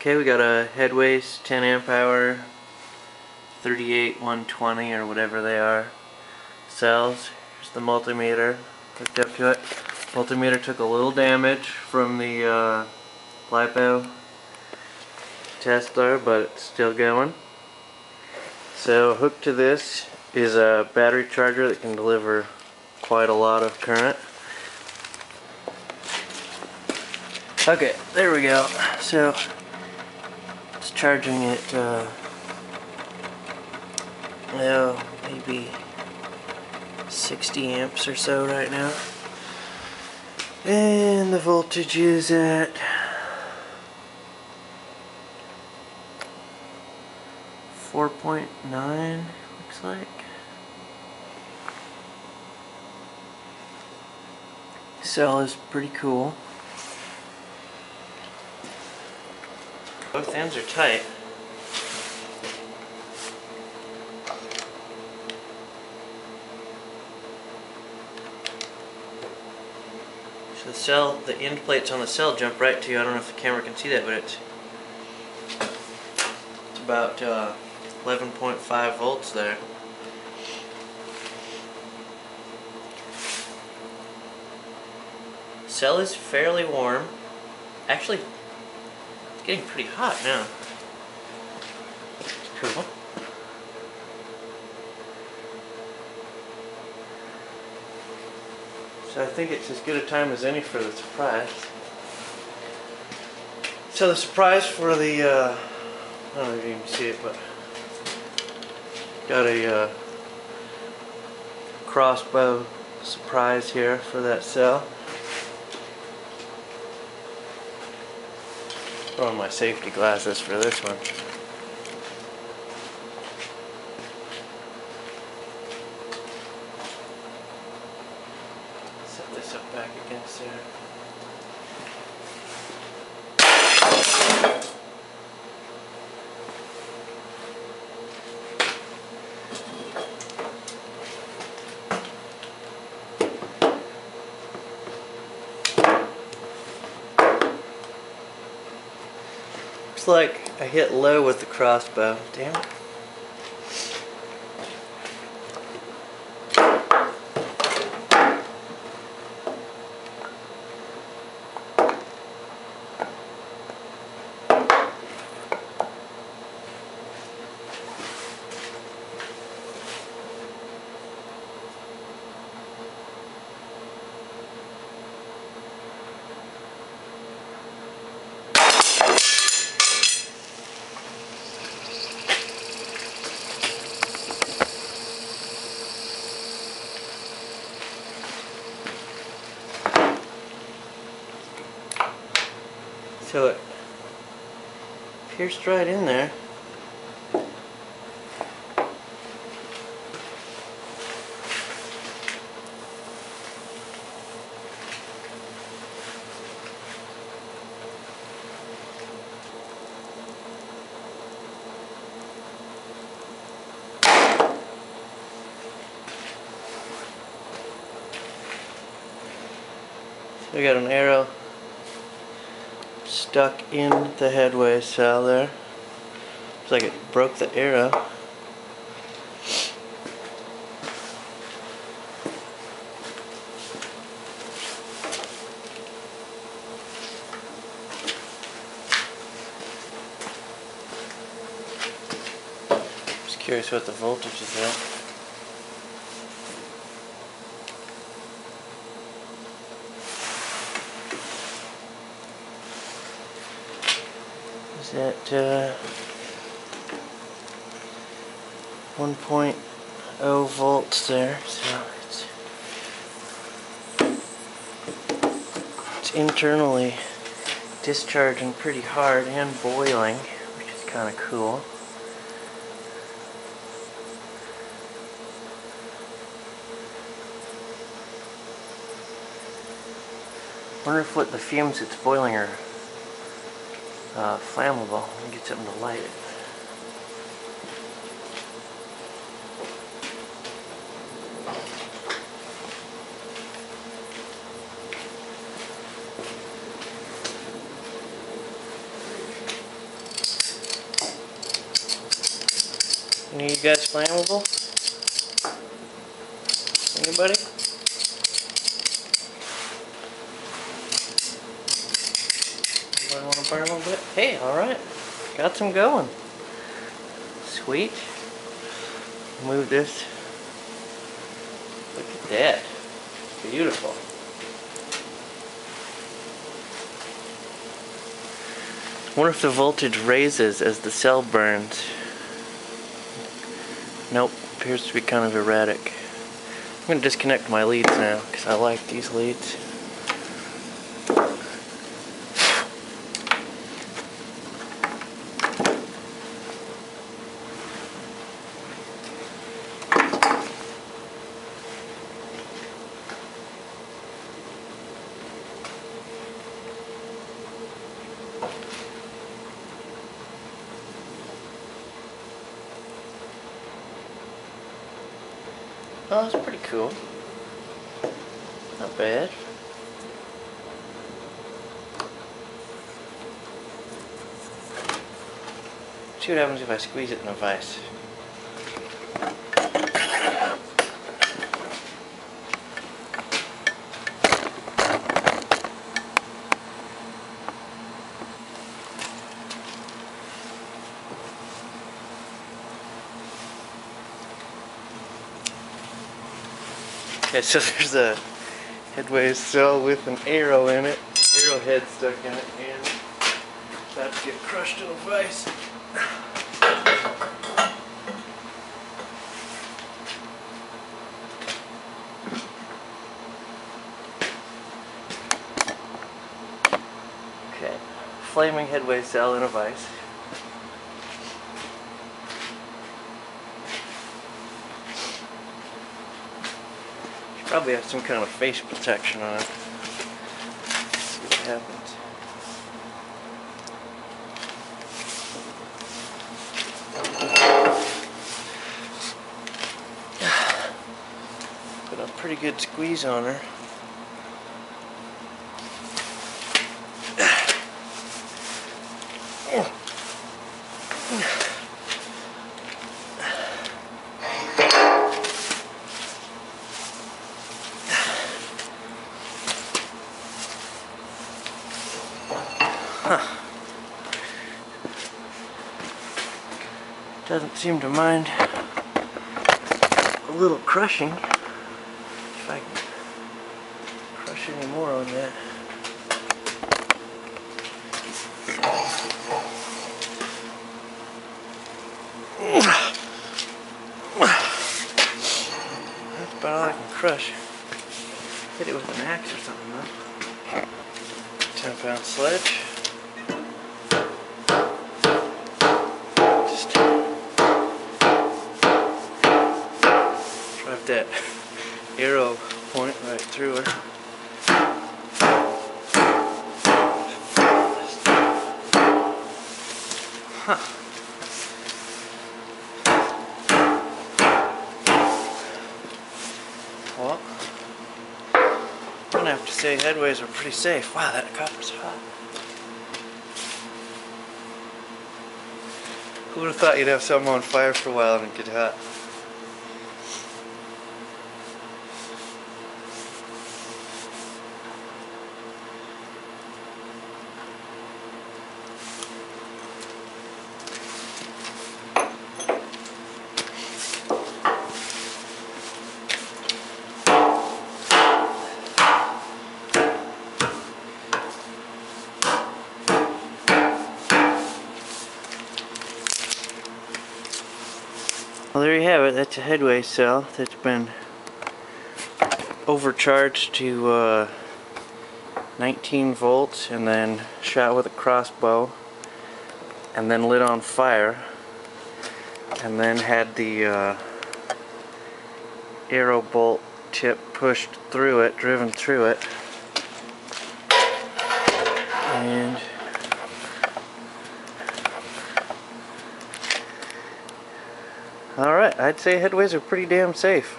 Okay, we got a head Headways 10 amp hour 38 120 or whatever they are cells. Here's the multimeter hooked up to it. Multimeter took a little damage from the uh, LiPo Tesla, but it's still going. So hooked to this is a battery charger that can deliver quite a lot of current. Okay, there we go. So charging at uh, well, maybe 60 amps or so right now. And the voltage is at four point nine looks like. Cell is pretty cool. Both ends are tight. So the cell, the end plates on the cell jump right to you. I don't know if the camera can see that, but it's it's about uh, 11.5 volts there. Cell is fairly warm. Actually, it's getting pretty hot now. It's cool. So I think it's as good a time as any for the surprise. So the surprise for the, uh, I don't know if you can see it, but got a uh, crossbow surprise here for that cell. Throw on my safety glasses for this one. Set this up back against there. Looks like I hit low with the crossbow. Damn it. So it pierced right in there. We got an arrow stuck in the headway cell there. Looks like it broke the arrow. Just curious what the voltage is at. Is at uh, 1.0 volts there, so it's it's internally discharging pretty hard and boiling, which is kind of cool. Wonder if what the fumes it's boiling are uh, flammable. Let me get something to light it. Any of you guys flammable? Anybody? A little bit? Hey, alright. Got some going. Sweet. Move this. Look at that. Beautiful. wonder if the voltage raises as the cell burns. Nope, appears to be kind of erratic. I'm going to disconnect my leads now because I like these leads. Oh, that's pretty cool. Not bad. See what happens if I squeeze it in a vise. Okay, so there's a headway cell with an arrow in it, arrowhead stuck in it, and about to get crushed in a vise. Okay, flaming headway cell in a vise. Probably have some kind of face protection on it. Let's see what happens. Put a pretty good squeeze on her. Huh. Doesn't seem to mind a little crushing. If I can crush any more on that. That's about all I can crush. Hit it with an axe or something though. 10 pound sledge. That arrow point right through her. Huh. Well, I'm gonna have to say headways are pretty safe. Wow, that copper's hot. Who would have thought you'd have something on fire for a while and it get hot? Well, there you have it. That's a headway cell that's been overcharged to uh, 19 volts and then shot with a crossbow and then lit on fire and then had the uh, arrow bolt tip pushed through it, driven through it and Alright, I'd say headways are pretty damn safe.